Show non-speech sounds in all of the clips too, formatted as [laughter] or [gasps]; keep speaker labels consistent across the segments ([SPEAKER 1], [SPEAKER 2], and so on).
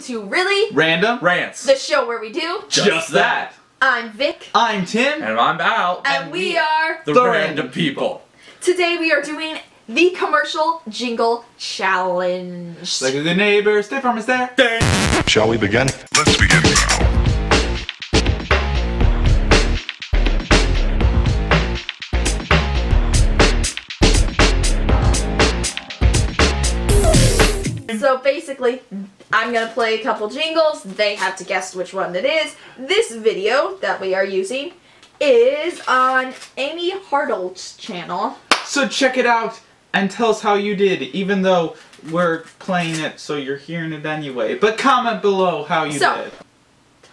[SPEAKER 1] welcome to Really,
[SPEAKER 2] Random.
[SPEAKER 3] Rants.
[SPEAKER 1] the show where we do.
[SPEAKER 2] Just that.
[SPEAKER 1] I'm Vic,
[SPEAKER 2] I'm Tim.
[SPEAKER 3] And I'm Al.
[SPEAKER 1] and, we are.
[SPEAKER 3] the,
[SPEAKER 2] the
[SPEAKER 3] random
[SPEAKER 2] random
[SPEAKER 3] people.
[SPEAKER 1] Today we are doing the commercial jingle challenge.
[SPEAKER 2] Like a good neighbor, State Farm is there.
[SPEAKER 4] Shall we begin? Let's begin now.
[SPEAKER 1] So basically, I'm gonna play a couple jingles. They have to guess which one it is. This video that we are using is on Amy Hartle's channel.
[SPEAKER 2] So check it out and tell us how you did, even though we're playing it so you're hearing it anyway. But comment below how you
[SPEAKER 1] So-
[SPEAKER 2] did.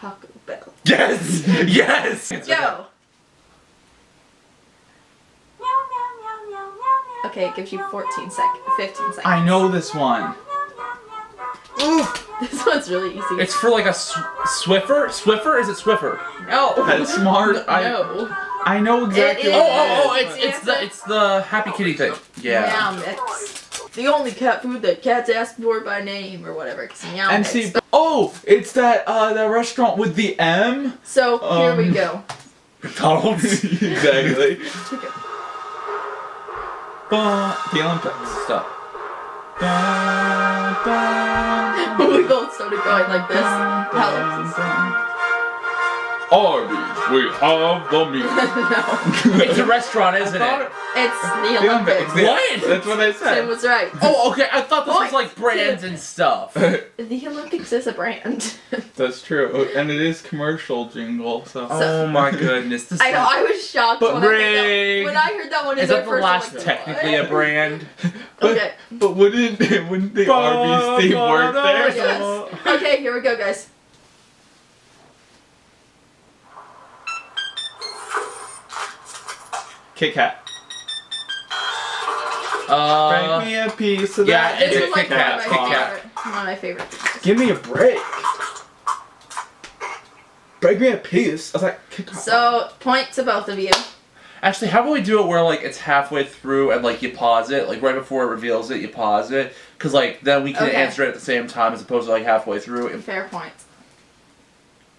[SPEAKER 1] Taco Bell.
[SPEAKER 3] Yes! [laughs] yes!
[SPEAKER 1] Go. Okay, it gives you 14 seconds, 15 seconds.
[SPEAKER 2] I know this one.
[SPEAKER 1] This one's really easy.
[SPEAKER 3] It's for like a sw- Swiffer? Swiffer? Is it Swiffer?
[SPEAKER 1] no.
[SPEAKER 2] That's smart. I
[SPEAKER 1] no.
[SPEAKER 2] I know exactly.
[SPEAKER 1] It
[SPEAKER 3] Oh, oh, oh, it's, it's, the, it's the Happy Kitty thing. Yeah.
[SPEAKER 1] Meow mix. The only cat food that cats ask for by name or whatever. Meow
[SPEAKER 2] And
[SPEAKER 1] mix.
[SPEAKER 2] see, oh, it's that uh that restaurant with the M.
[SPEAKER 1] so here we
[SPEAKER 2] um,
[SPEAKER 1] go. [laughs]
[SPEAKER 3] McDonald's. [laughs]
[SPEAKER 2] exactly. Ba- the Olympics.
[SPEAKER 3] Stop.
[SPEAKER 2] Ba- ba-
[SPEAKER 1] we both started going like this. Alex
[SPEAKER 2] Arby's, we have the meat. [laughs]
[SPEAKER 1] no.
[SPEAKER 3] It's a restaurant, isn't it?
[SPEAKER 1] It's the
[SPEAKER 2] The
[SPEAKER 1] Olympics.
[SPEAKER 2] Olympics.
[SPEAKER 3] What?
[SPEAKER 2] That's what I
[SPEAKER 1] Tim was right.
[SPEAKER 3] Oh, okay. I thought this was like brands and stuff. [laughs]
[SPEAKER 1] The Olympics is a brand. [laughs]
[SPEAKER 2] That's true, and it is commercial jingle. So.
[SPEAKER 3] Oh my goodness. This
[SPEAKER 1] I know. I was shocked
[SPEAKER 2] But
[SPEAKER 1] when I, that, when I heard that one.
[SPEAKER 3] Is that the
[SPEAKER 1] first,
[SPEAKER 3] last
[SPEAKER 1] like,
[SPEAKER 3] technically a brand?
[SPEAKER 2] But,
[SPEAKER 1] Okay.
[SPEAKER 2] but wouldn't [laughs] wouldn't the Arby's theme work there?
[SPEAKER 1] Yes. Okay, here we go, guys.
[SPEAKER 2] Kit Kat.
[SPEAKER 3] Uh,
[SPEAKER 2] Bring me a piece of
[SPEAKER 3] yeah,
[SPEAKER 2] that.
[SPEAKER 3] it's
[SPEAKER 1] This
[SPEAKER 3] a
[SPEAKER 1] is like
[SPEAKER 3] Kit
[SPEAKER 1] one of
[SPEAKER 3] Kat,
[SPEAKER 1] my
[SPEAKER 3] Kit Kat.
[SPEAKER 1] favorite. One of my favorite things.
[SPEAKER 2] Give me a break. Break me a piece. I was like, Kit Kat.
[SPEAKER 1] So, point to both of you.
[SPEAKER 3] Actually, how about we do it where like it's halfway through and like you pause it, like right before it reveals it, you pause it, because like then we can
[SPEAKER 1] Okay.
[SPEAKER 3] answer it at the same time as opposed to like halfway through. And
[SPEAKER 1] Fair point.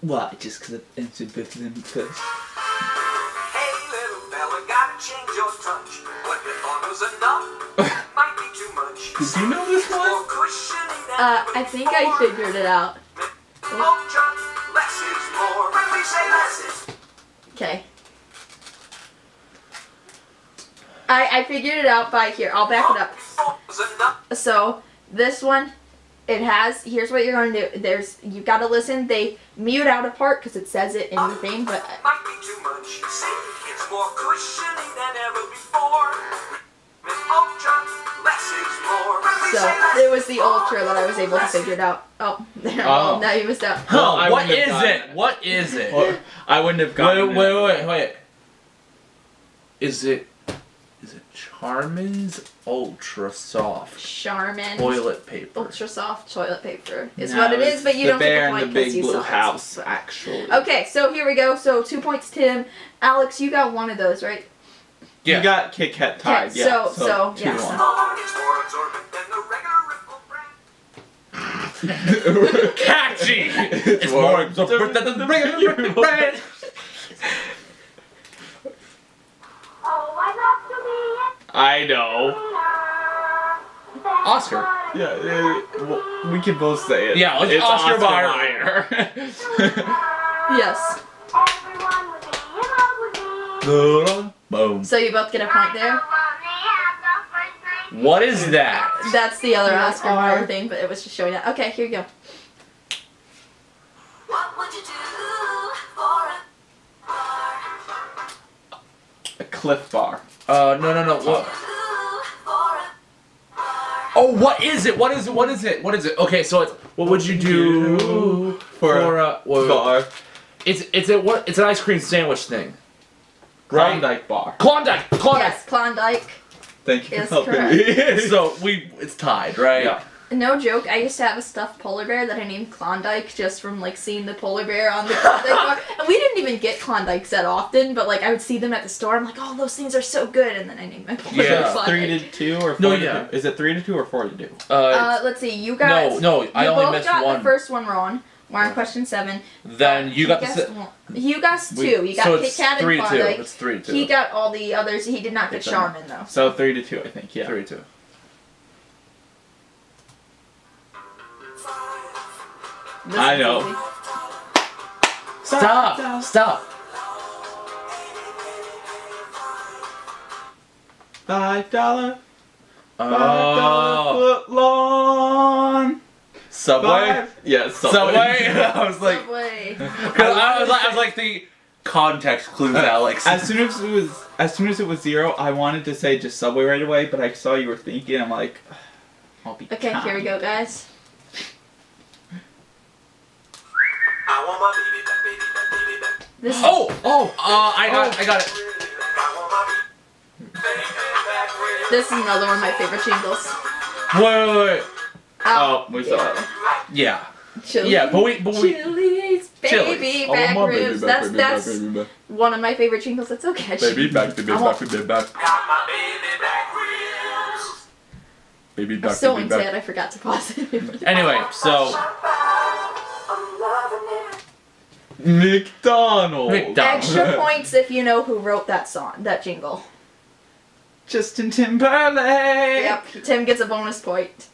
[SPEAKER 2] Why? Just because I answered both of them first.
[SPEAKER 5] Hey, little fella, gotta change your touch. What you thought was enough [laughs] might be too much.
[SPEAKER 2] Did you know this one?
[SPEAKER 1] Uh, I think I figured it out.
[SPEAKER 5] Ultra, less is more. When we say less is
[SPEAKER 1] Okay. I I figured it out by here. I'll back it up. So this one, it has. Here's what you're gonna do. There's you've gotta listen. They mute out a part because it says it in the thing, but
[SPEAKER 5] Might be too much. See, it's more cushioning than ever before. Ultra, less is more. When we
[SPEAKER 1] so it was the ultra that I was able to figure it out. Oh. [laughs]
[SPEAKER 2] Oh.
[SPEAKER 1] Now you missed out.
[SPEAKER 2] Well, I
[SPEAKER 3] what
[SPEAKER 2] wouldn't have
[SPEAKER 3] is
[SPEAKER 2] gotten
[SPEAKER 3] it?
[SPEAKER 2] it.
[SPEAKER 3] What is it?
[SPEAKER 2] Well, I wouldn't have
[SPEAKER 3] Wait,
[SPEAKER 2] gotten
[SPEAKER 3] wait,
[SPEAKER 2] it.
[SPEAKER 3] wait, wait. Is it? Is it Charmin's Ultra Soft
[SPEAKER 1] Charmin.
[SPEAKER 3] Toilet Paper?
[SPEAKER 1] Ultra soft toilet paper is
[SPEAKER 2] No,
[SPEAKER 1] what
[SPEAKER 2] it's
[SPEAKER 1] but you don't
[SPEAKER 2] bear
[SPEAKER 1] get the
[SPEAKER 2] in
[SPEAKER 1] point
[SPEAKER 2] the
[SPEAKER 1] because
[SPEAKER 2] big
[SPEAKER 1] you
[SPEAKER 2] blue
[SPEAKER 1] saw it.
[SPEAKER 2] house, actually.
[SPEAKER 1] Okay, so here we go. So two points, Tim. Alex, you got one of those, right?
[SPEAKER 3] Yeah.
[SPEAKER 2] You got Kit Kat tied.
[SPEAKER 1] Okay,
[SPEAKER 2] yeah.
[SPEAKER 1] so- so,
[SPEAKER 2] two
[SPEAKER 1] yes.
[SPEAKER 2] one. [laughs]
[SPEAKER 5] More, [laughs] It's more absorbent than the regular Ripple brand.
[SPEAKER 3] Catchy. it's
[SPEAKER 2] more
[SPEAKER 3] more absorbent than the regular brand.
[SPEAKER 2] I know.
[SPEAKER 3] Oscar.
[SPEAKER 2] Yeah, yeah, well, we can both say it.
[SPEAKER 3] Yeah, let's
[SPEAKER 2] it's
[SPEAKER 3] Oscar
[SPEAKER 2] Mayer.
[SPEAKER 1] Yes.
[SPEAKER 3] Boom. [laughs]
[SPEAKER 1] So you both get a point there.
[SPEAKER 3] What is that?
[SPEAKER 1] That's the other Oscar
[SPEAKER 2] are.
[SPEAKER 1] Mayer thing, but it was just showing that. Okay, here you go.
[SPEAKER 2] Cliff Bar.
[SPEAKER 3] Uh, no, no, no. What? Oh, what is it? What is it? What is it? What is it? Okay, so it's what would you do
[SPEAKER 2] for,
[SPEAKER 3] for
[SPEAKER 2] a
[SPEAKER 3] a what,
[SPEAKER 2] bar?
[SPEAKER 3] It's it's a what? It's an ice cream sandwich thing. Right?
[SPEAKER 2] Klondike bar.
[SPEAKER 3] Klondike. Klondike.
[SPEAKER 1] Yes, Klondike.
[SPEAKER 2] Thank you
[SPEAKER 1] Is
[SPEAKER 2] for helping
[SPEAKER 1] correct.
[SPEAKER 2] me. [laughs]
[SPEAKER 3] So we it's tied, right?
[SPEAKER 2] yeah.
[SPEAKER 1] No joke, I used to have a stuffed polar bear that I named Klondike just from like seeing the polar bear on the [laughs] Klondike bar. And we didn't even get Klondikes that often, but like I would see them at the store. I'm like, oh, those things are so good, and then I named my polar
[SPEAKER 3] Yeah.
[SPEAKER 1] bear
[SPEAKER 2] It's
[SPEAKER 1] Klondike.
[SPEAKER 2] three to two or four
[SPEAKER 3] No,
[SPEAKER 2] to
[SPEAKER 3] yeah.
[SPEAKER 2] two? Is it three to two or four to two?
[SPEAKER 3] Uh,
[SPEAKER 1] Uh, let's see. You guys.
[SPEAKER 3] no, no, I
[SPEAKER 1] you
[SPEAKER 3] only
[SPEAKER 1] both
[SPEAKER 3] missed
[SPEAKER 1] got the first one wrong. We're on question seven.
[SPEAKER 3] then you
[SPEAKER 1] He
[SPEAKER 3] got the.
[SPEAKER 1] guessed
[SPEAKER 3] se-
[SPEAKER 1] You guessed
[SPEAKER 3] we-
[SPEAKER 1] two. You got
[SPEAKER 3] so
[SPEAKER 1] Kit
[SPEAKER 3] it's
[SPEAKER 1] Kat and
[SPEAKER 3] three to two. It's three to two.
[SPEAKER 1] He got all the others. He did not get Charmin though.
[SPEAKER 2] So three to two, I think. Yeah.
[SPEAKER 3] three to two.
[SPEAKER 1] This
[SPEAKER 2] I know.
[SPEAKER 1] easy.
[SPEAKER 3] Stop! Stop!
[SPEAKER 2] Five dollar. Oh. Five dollar
[SPEAKER 3] Oh,
[SPEAKER 2] foot long.
[SPEAKER 3] Subway.
[SPEAKER 2] Five. Yeah,
[SPEAKER 3] Subway. [laughs] I was like,
[SPEAKER 1] Subway.
[SPEAKER 3] because I was like, I was like the context clues, Alex.
[SPEAKER 2] As soon as it was, as soon as it was zero, I wanted to say just Subway right away, but I saw you were thinking. I'm like, I'll be.
[SPEAKER 1] Okay, here we go, guys.
[SPEAKER 5] I want my baby back, baby back, baby back.
[SPEAKER 1] This is
[SPEAKER 3] oh, oh, uh, I got, I got it.
[SPEAKER 5] Really back. I want my baby baby back,
[SPEAKER 1] this is another one of my favorite jingles.
[SPEAKER 3] Wait, wait, wait.
[SPEAKER 2] Oh, we saw it.
[SPEAKER 3] Yeah,
[SPEAKER 1] Chili.
[SPEAKER 3] yeah, but we, but we.
[SPEAKER 1] Chili's
[SPEAKER 3] Chili's.
[SPEAKER 1] baby
[SPEAKER 2] I want
[SPEAKER 1] back
[SPEAKER 2] my baby
[SPEAKER 1] ribs.
[SPEAKER 2] back,
[SPEAKER 1] That's
[SPEAKER 2] baby back,
[SPEAKER 1] that's
[SPEAKER 2] baby back.
[SPEAKER 1] one of my favorite jingles. That's so catchy.
[SPEAKER 3] Baby back, baby
[SPEAKER 1] I want-
[SPEAKER 3] back, baby back,
[SPEAKER 5] Got my baby back ribs.
[SPEAKER 3] baby back,
[SPEAKER 1] I'm
[SPEAKER 3] back,
[SPEAKER 1] so
[SPEAKER 3] baby
[SPEAKER 1] into
[SPEAKER 3] back.
[SPEAKER 1] it. I forgot to pause it.
[SPEAKER 3] Anyway, so
[SPEAKER 5] I'm loving it.
[SPEAKER 2] McDonald's.
[SPEAKER 3] McDonald's.
[SPEAKER 1] Extra [laughs] points if you know who wrote that song, that jingle.
[SPEAKER 2] Justin Timberlake.
[SPEAKER 1] Yep, Tim gets a bonus point.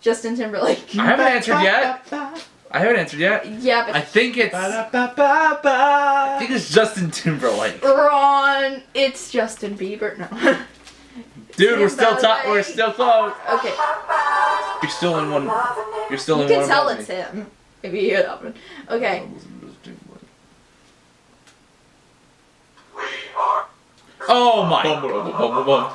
[SPEAKER 1] Justin Timberlake.
[SPEAKER 3] I haven't answered yet. [laughs] I haven't answered yet.
[SPEAKER 1] Yeah, but
[SPEAKER 3] I think it's, I think it's Justin Timberlake.
[SPEAKER 1] Ron, it's Justin Bieber. No. [laughs]
[SPEAKER 3] Dude, we're still top. We're still close.
[SPEAKER 1] okay,
[SPEAKER 3] You're still in one. You're still
[SPEAKER 1] you
[SPEAKER 3] in
[SPEAKER 1] can tell it's
[SPEAKER 3] me.
[SPEAKER 1] him. Maybe you hear that one. Okay.
[SPEAKER 3] Oh my.
[SPEAKER 2] Bum, bum, bum, bum, bum.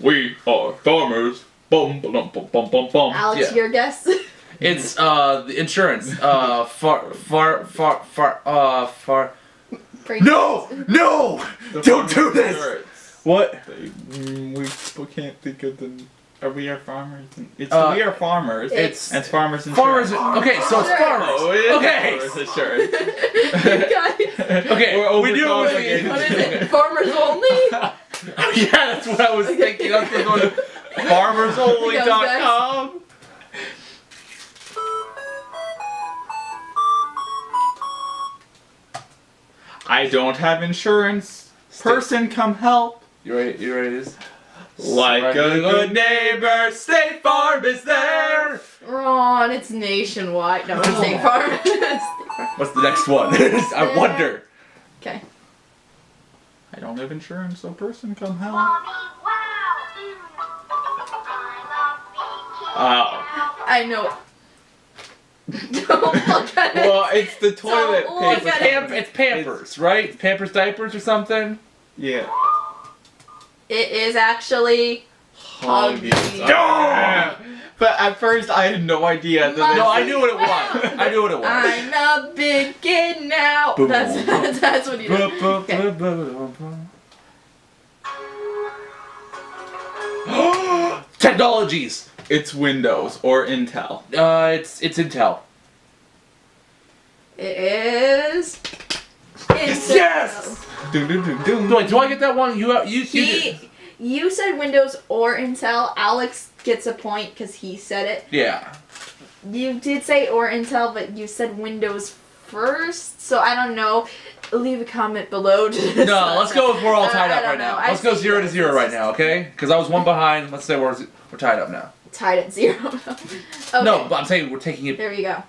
[SPEAKER 2] We are farmers. Bum, bum, bum, bum, bum, bum.
[SPEAKER 1] Alex,
[SPEAKER 3] Yeah.
[SPEAKER 1] your guess? [laughs]
[SPEAKER 3] It's uh the insurance. Uh far far far far uh far.
[SPEAKER 1] Brain-
[SPEAKER 3] No no.
[SPEAKER 2] The
[SPEAKER 3] Don't do this.
[SPEAKER 2] insurance.
[SPEAKER 3] What?
[SPEAKER 2] They- mm, we can't think of the. Are we are farmers? It's
[SPEAKER 3] Uh,
[SPEAKER 2] we are farmers.
[SPEAKER 3] It's
[SPEAKER 2] and it's farmers
[SPEAKER 3] farmers. Okay, so it's farmers.
[SPEAKER 2] Oh, it is
[SPEAKER 3] Okay.
[SPEAKER 2] farmers insurance. [laughs]
[SPEAKER 1] Guys,
[SPEAKER 3] Okay,
[SPEAKER 2] We're
[SPEAKER 3] we do it
[SPEAKER 1] what is
[SPEAKER 2] it.
[SPEAKER 1] it? [laughs] Farmers only? [laughs]
[SPEAKER 3] yeah, that's what I was thinking. I was going to
[SPEAKER 2] FarmersOnly.com. I don't have insurance. Person, come help.
[SPEAKER 3] You ready? You ready? This?
[SPEAKER 2] Like a good neighbor, State Farm is there.
[SPEAKER 1] Ron, it's nationwide. No, it's State oh. [laughs] Farm.
[SPEAKER 3] What's the next one? [laughs] I wonder.
[SPEAKER 1] Okay.
[SPEAKER 2] I don't have insurance, so person, come help. Oh.
[SPEAKER 1] I know. [laughs] Don't look at it.
[SPEAKER 2] Well, it's the toilet
[SPEAKER 1] Don't
[SPEAKER 2] paper.
[SPEAKER 1] at
[SPEAKER 3] Pamp- it's Pampers, right? Pampers diapers or something.
[SPEAKER 2] Yeah.
[SPEAKER 1] It is actually Huggies. [laughs]
[SPEAKER 2] Yeah. But at first, I had no idea. That
[SPEAKER 1] No,
[SPEAKER 3] No, I knew what it was. I knew what it was.
[SPEAKER 1] I'm a big kid now.
[SPEAKER 3] Boom,
[SPEAKER 1] That's
[SPEAKER 3] boom,
[SPEAKER 1] that's, [laughs] that's what you do. Okay. [gasps]
[SPEAKER 3] Technologies.
[SPEAKER 2] It's Windows or Intel.
[SPEAKER 3] Uh, it's it's Intel.
[SPEAKER 1] It is. Intel.
[SPEAKER 3] Yes!
[SPEAKER 2] Dun, dun, dun, dun.
[SPEAKER 3] Wait, do I get that one? You you you. did.
[SPEAKER 1] He, you said Windows or Intel. Alex gets a point because he said it.
[SPEAKER 3] Yeah.
[SPEAKER 1] You did say or Intel, but you said Windows first. So I don't know. Leave a comment below. to [laughs]
[SPEAKER 3] No, let's go with we're all
[SPEAKER 1] Uh,
[SPEAKER 3] tied
[SPEAKER 1] I
[SPEAKER 3] up right
[SPEAKER 1] know.
[SPEAKER 3] now. Let's go zero to zero right now, okay? Because I was one behind. Let's say we're we're tied up now.
[SPEAKER 1] Tied at zero. [laughs] okay.
[SPEAKER 3] No, but I'm saying we're taking it.
[SPEAKER 1] There you go.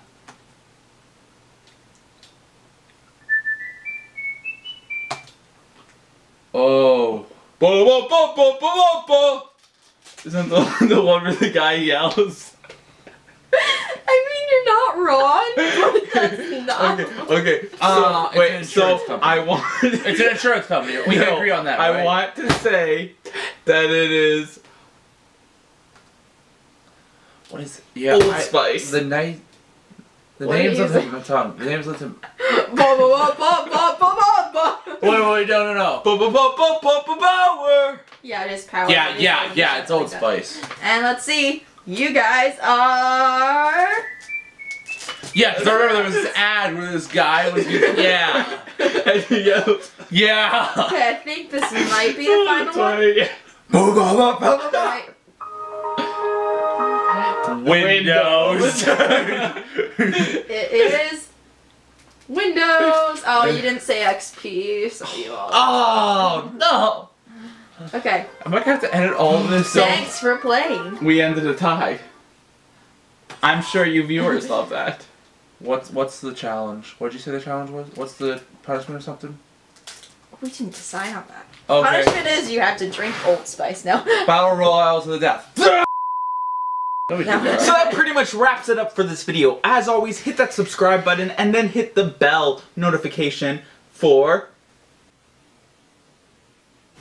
[SPEAKER 3] Oh.
[SPEAKER 2] Ba, ba, ba, ba, ba, ba, ba. Isn't the, [laughs] the one where the guy yells?
[SPEAKER 1] I mean, you're not wrong, but [laughs] that's not.
[SPEAKER 2] Okay, okay.
[SPEAKER 3] Uh, it's an
[SPEAKER 2] wait,
[SPEAKER 3] insurance
[SPEAKER 2] so
[SPEAKER 3] company.
[SPEAKER 2] I want.
[SPEAKER 3] It's an insurance company. We can agree on that,
[SPEAKER 2] I
[SPEAKER 3] right?
[SPEAKER 2] want to say that it is
[SPEAKER 3] What is? Yeah.
[SPEAKER 2] Old
[SPEAKER 3] I-
[SPEAKER 2] Spice.
[SPEAKER 3] The night. The
[SPEAKER 1] What
[SPEAKER 3] names
[SPEAKER 1] is
[SPEAKER 3] of the my tongue. The names of the.
[SPEAKER 1] Ba, ba, ba, ba, ba, ba, ba, ba.
[SPEAKER 3] Wait, wait, no, no, no.
[SPEAKER 2] Power.
[SPEAKER 1] Yeah, it is power.
[SPEAKER 3] Yeah, yeah, yeah. It's Old. Spice.
[SPEAKER 1] And let's see You guys are.
[SPEAKER 3] Yeah, 'cause I remember there was this ad where this guy was [laughs] yeah.
[SPEAKER 2] and he yelled,
[SPEAKER 3] Yeah.
[SPEAKER 1] Okay, I think this might be the [laughs] final one.
[SPEAKER 2] "Twenty."
[SPEAKER 1] Right.
[SPEAKER 3] Windows.
[SPEAKER 1] It is Windows. Oh, you didn't say XP. So you all.
[SPEAKER 3] oh no.
[SPEAKER 1] Okay.
[SPEAKER 3] I'm I gonna have to edit all of this? So
[SPEAKER 1] Thanks for playing.
[SPEAKER 2] We ended a tie. I'm sure you viewers love that.
[SPEAKER 3] what's what's the challenge? What'd you say the challenge was? What's the punishment or something?
[SPEAKER 1] We didn't decide on that.
[SPEAKER 3] Okay.
[SPEAKER 1] Punishment is you have to drink Old Spice now.
[SPEAKER 3] Battle royale to the death. [laughs] No, we did
[SPEAKER 1] No.
[SPEAKER 3] that.
[SPEAKER 2] So that pretty much wraps it up for this video. As always, hit that subscribe button and then hit the bell notification for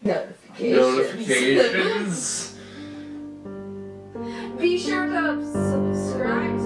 [SPEAKER 1] Notifications.
[SPEAKER 3] Notifications.
[SPEAKER 1] Be sure to subscribe